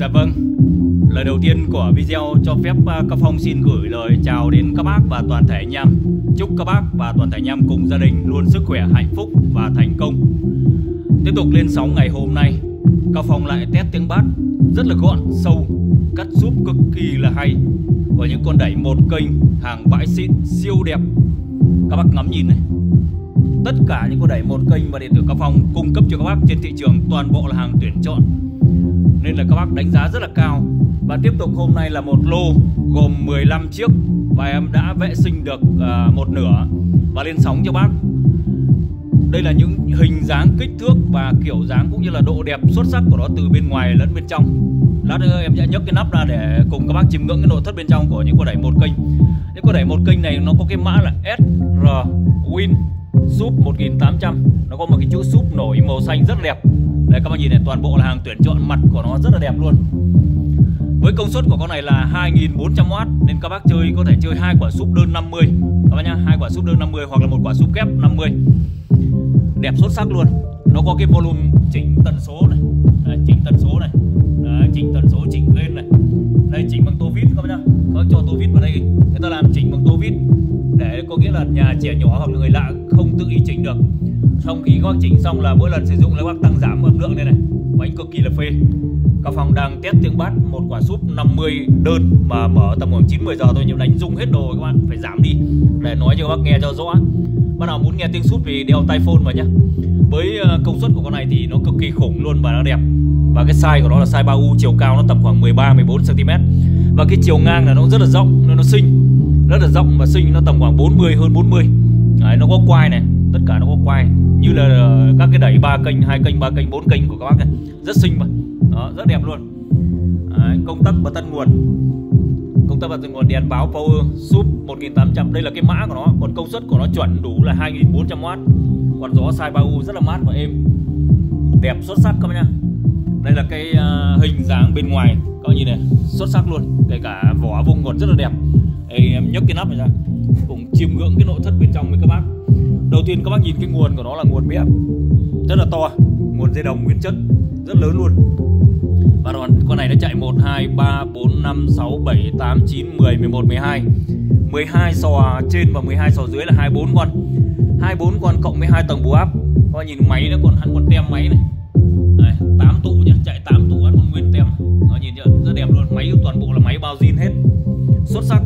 Dạ vâng. Lời đầu tiên của video cho phép à, Cao Phong xin gửi lời chào đến các bác và toàn thể anh em. Chúc các bác và toàn thể anh em cùng gia đình luôn sức khỏe, hạnh phúc và thành công. Tiếp tục lên sóng ngày hôm nay Cao Phong lại test tiếng bát rất là gọn, sâu Cắt giúp cực kỳ là hay. Có những con đẩy một kênh, hàng bãi xịn, siêu đẹp. Các bác ngắm nhìn này. Tất cả những cô đẩy một kênh và điện tử Cao Phong cung cấp cho các bác trên thị trường toàn bộ là hàng tuyển chọn. Nên là các bác đánh giá rất là cao. Và tiếp tục hôm nay là một lô gồm 15 chiếc và em đã vệ sinh được à, một nửa và lên sóng cho bác. Đây là những hình dáng kích thước và kiểu dáng cũng như là độ đẹp xuất sắc của nó từ bên ngoài lẫn bên trong. Lát nữa em sẽ nhấc cái nắp ra để cùng các bác chiêm ngưỡng cái nội thất bên trong của những quả đẩy một kênh. Những quả đẩy một kênh này nó có cái mã là SR Win. Súp 1800 nó có một cái chữ súp nổi màu xanh rất đẹp. Đây, các bạn nhìn này, toàn bộ là hàng tuyển chọn, mặt của nó rất là đẹp luôn. Với công suất của con này là 2400W nên các bác chơi, có thể chơi hai quả súp đơn 50 các bác nhá, hai quả súp đơn 50 hoặc là một quả súp kép 50 đẹp xuất sắc luôn. Nó có cái volume chỉnh tần số này. Trẻ nhỏ hoặc là người lạ không tự ý chỉnh được. Xong khi các bác chỉnh xong là mỗi lần sử dụng là các bác tăng giảm âm lượng đây này. Bánh cực kỳ là phê. Các phòng đang test tiếng bát, một quả súp 50 đơn mà mở tầm khoảng 9 10 giờ thôi nhưng đánh rung hết đồ các bạn, phải giảm đi. Để nói cho các bác nghe cho rõ. Bắt nào muốn nghe tiếng súp thì đeo tai phone vào nhá. Với ờ, công suất của con này thì nó cực kỳ khủng luôn và nó đẹp. Và cái size của nó là size 3U chiều cao nó tầm khoảng 13 14 cm và cái chiều ngang là nó rất là rộng, nên nó xinh rất là rộng và xinh nó tầm khoảng 40 hơn 40 Đấy, nó có quai này tất cả nó có quai. Như là ờ, các cái đẩy ba kênh hai kênh ba kênh bốn kênh của các bác này. Rất xinh mà. Đó rất đẹp luôn. Đấy, công tắc bật tân nguồn. Công tắc bật tân nguồn đèn báo power súp 1800 đây là cái mã của nó còn công suất của nó chuẩn đủ là 2400W còn gió sai 3U rất là mát và êm. Đẹp xuất sắc các bác nhá. Đây là cái uh, hình dáng bên ngoài các bác nhìn này xuất sắc luôn. Kể cả vỏ vùng còn rất là đẹp đây em nhấc cái nắp này ra cùng chiêm ngưỡng cái nội thất bên trong với các bác. Đầu tiên các bác nhìn cái nguồn của nó là nguồn bếp rất là to nguồn dây đồng nguyên chất rất lớn luôn. Và còn con này nó chạy 1 2 3 4 5 6 7 8 9 10 11 12 12 sò trên và 12 sò dưới là 24 con. 24 con cộng với hai tầng bù áp. Các nhìn máy nó còn ăn con tem máy này. Đây, 8 tụ nhá chạy 8 tụ ăn còn nguyên tem. Nó nhìn chưa? Rất đẹp luôn. Máy toàn bộ là máy bao zin hết. Xuất sắc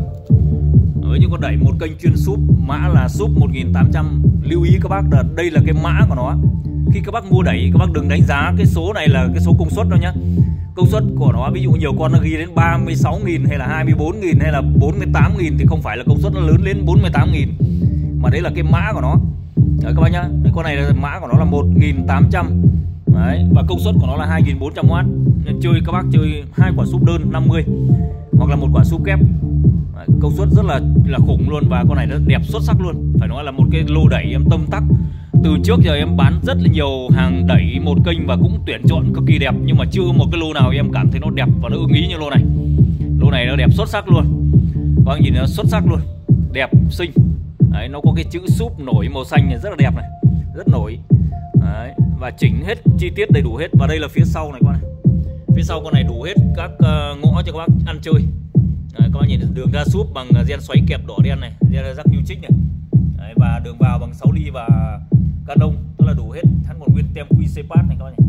đẩy một kênh chuyên súp mã là súp 1800 lưu ý các bác là đây là cái mã của nó. Khi các bác mua đẩy các bác đừng đánh giá cái số này là cái số công suất đâu nhá. Công suất của nó ví dụ nhiều con nó ghi đến 36.000 hay là 24.000 hay là 48.000 thì không phải là công suất nó lớn lên 48.000 mà đấy là cái mã của nó. Đấy các bác nhá. Đấy, con này là mã của nó là 1800 đấy và công suất của nó là 2400W nên chơi các bác chơi hai quả súp đơn 50 hoặc là một quả súp kép câu suất rất là là khủng luôn và con này nó đẹp xuất sắc luôn. Phải nói là một cái lô đẩy em tâm tắc. Từ trước giờ em bán rất là nhiều hàng đẩy một kênh và cũng tuyển chọn cực kỳ đẹp nhưng mà chưa một cái lô nào em cảm thấy nó đẹp và nó ưng ý như lô này. Lô này nó đẹp xuất sắc luôn. Các bạn nhìn nó xuất sắc luôn. Đẹp xinh. Đấy, nó có cái chữ súp nổi màu xanh này rất là đẹp này. Rất nổi. Đấy, và chỉnh hết chi tiết đầy đủ hết. Và đây là phía sau này con này. Phía sau con này đủ hết các uh, ngõ cho các bác ăn chơi. Đấy, các bác nhìn đường ra súp bằng à, gen xoáy kẹp đỏ đen này gen rắc nhu trích này. Đấy, và đường vào bằng 6 ly và canon tức là đủ hết hắn còn nguyên tem QC pass này các bác nhỉ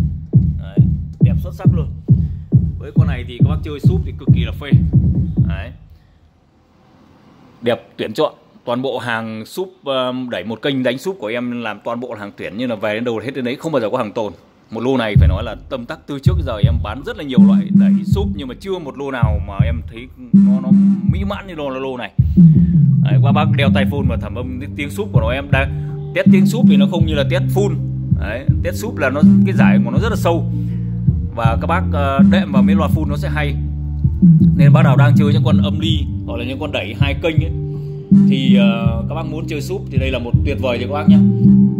Đấy, đẹp xuất sắc luôn. Với con này thì các bác chơi súp thì cực kỳ là phê. Đấy. đẹp tuyển chọn toàn bộ hàng súp um, đẩy một kênh đánh súp của em làm toàn bộ hàng tuyển như là về đến đầu hết đến đấy không bao giờ có hàng tồn. Một lô này phải nói là tâm tắc từ trước giờ em bán rất là nhiều loại đẩy súp nhưng mà chưa một lô nào mà em thấy nó mỹ mãn như lô lô này. Đấy, qua bác đeo tai phun và thẩm âm tiếng súp của nó em đang test tiếng súp thì nó không như là test full đấy, test súp là nó cái giải của nó rất là sâu. Và các bác ờ, đệm vào mấy loa full nó sẽ hay. Nên bác nào đang chơi những con âm ly hoặc là những con đẩy hai kênh ấy, thì uh, các bác muốn chơi súp thì đây là một tuyệt vời cho các bác nhé.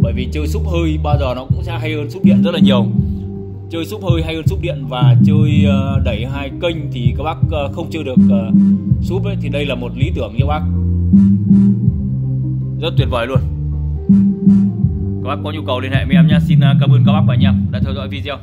Bởi vì chơi súp hơi bao giờ nó cũng sẽ hay hơn súp điện rất là nhiều chơi súp hơi hay hơn súp điện và chơi uh, đẩy hai kênh thì các bác uh, không chơi được uh, súp ấy thì đây là một lý tưởng cho bác. Rất tuyệt vời luôn. Các bác có nhu cầu liên hệ với em nhé. Xin cảm ơn các bác và anh em đã theo dõi video.